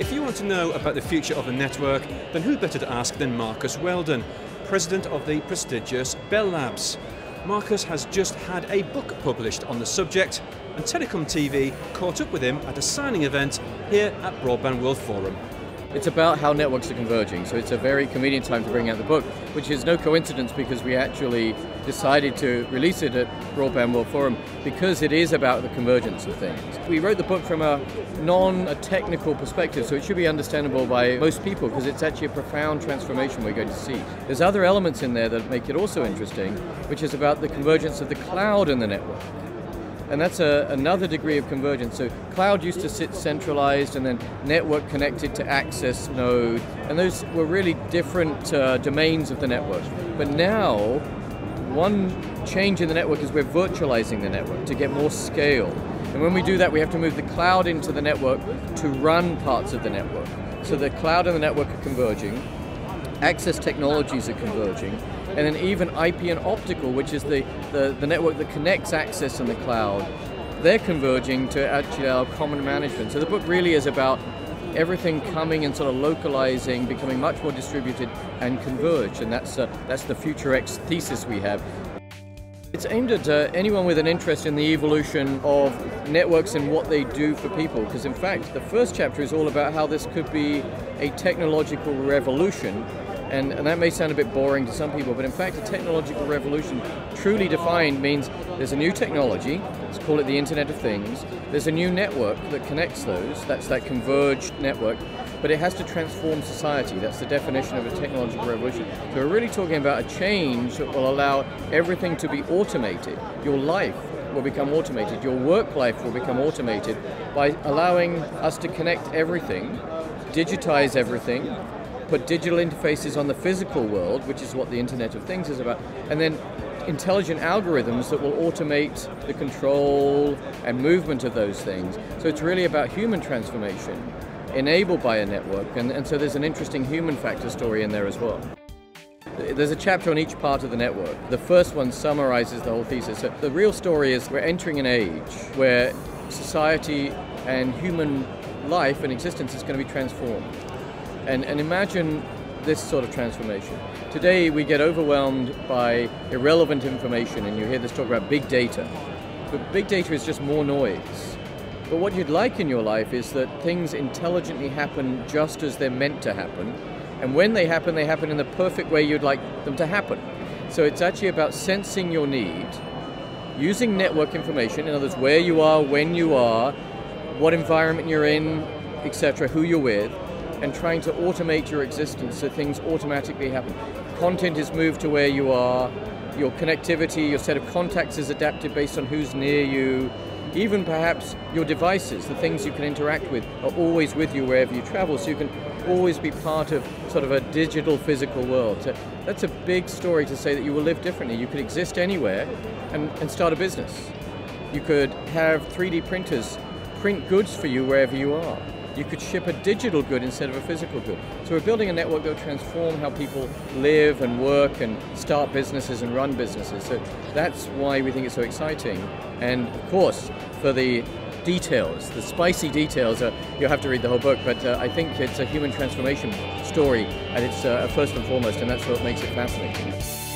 If you want to know about the future of the network, then who better to ask than Marcus Weldon, president of the prestigious Bell Labs. Marcus has just had a book published on the subject, and Telecom TV caught up with him at a signing event here at Broadband World Forum. It's about how networks are converging, so it's a very convenient time to bring out the book, which is no coincidence because we actually decided to release it at Broadband World Forum because it is about the convergence of things. We wrote the book from a non-technical perspective, so it should be understandable by most people because it's actually a profound transformation we're going to see. There's other elements in there that make it also interesting, which is about the convergence of the cloud and the network and that's a, another degree of convergence. So cloud used to sit centralized and then network connected to access node, and those were really different uh, domains of the network. But now, one change in the network is we're virtualizing the network to get more scale. And when we do that, we have to move the cloud into the network to run parts of the network. So the cloud and the network are converging, access technologies are converging, and then even IP and optical, which is the, the, the network that connects access and the cloud, they're converging to actually our common management. So the book really is about everything coming and sort of localizing, becoming much more distributed and converged, and that's, uh, that's the Future X thesis we have. It's aimed at uh, anyone with an interest in the evolution of networks and what they do for people, because in fact, the first chapter is all about how this could be a technological revolution and, and, that may sound a bit boring to some people, but in fact, a technological revolution, truly defined, means there's a new technology, let's call it the Internet of Things, there's a new network that connects those, that's that converged network, but it has to transform society. That's the definition of a technological revolution. So we're really talking about a change that will allow everything to be automated. Your life will become automated, your work life will become automated by allowing us to connect everything, digitize everything, put digital interfaces on the physical world, which is what the Internet of Things is about, and then intelligent algorithms that will automate the control and movement of those things. So it's really about human transformation enabled by a network, and, and so there's an interesting human factor story in there as well. There's a chapter on each part of the network. The first one summarizes the whole thesis. So the real story is we're entering an age where society and human life and existence is going to be transformed. And, and imagine this sort of transformation. Today we get overwhelmed by irrelevant information and you hear this talk about big data. But big data is just more noise. But what you'd like in your life is that things intelligently happen just as they're meant to happen. And when they happen, they happen in the perfect way you'd like them to happen. So it's actually about sensing your need, using network information, in other words, where you are, when you are, what environment you're in, etc., who you're with, and trying to automate your existence so things automatically happen. Content is moved to where you are, your connectivity, your set of contacts is adapted based on who's near you, even perhaps your devices, the things you can interact with, are always with you wherever you travel, so you can always be part of sort of a digital physical world. So that's a big story to say that you will live differently. You could exist anywhere and, and start a business. You could have 3D printers print goods for you wherever you are you could ship a digital good instead of a physical good. So we're building a network that will transform how people live and work and start businesses and run businesses. So that's why we think it's so exciting. And of course, for the details, the spicy details, uh, you'll have to read the whole book, but uh, I think it's a human transformation story at its uh, first and foremost, and that's what makes it fascinating.